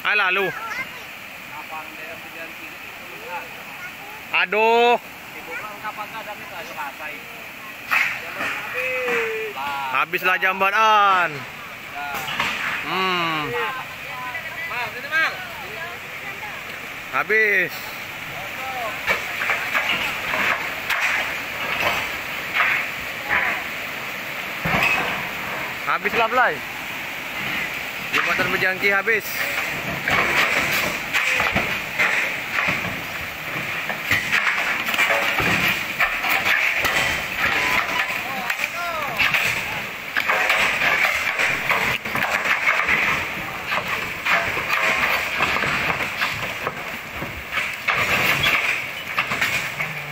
Itu lihat. Aduh, habislah jambatan. Hmm, habis. Habislah belai. Jembatan berjangki habis.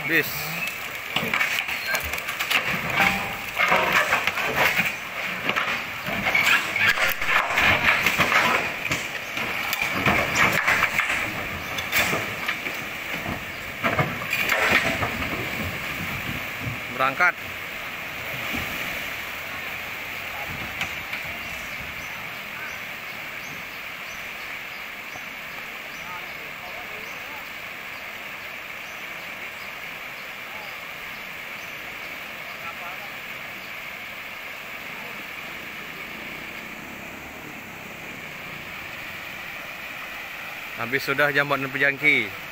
Habis. Berangkat. Habis sudah jambatan pejangki.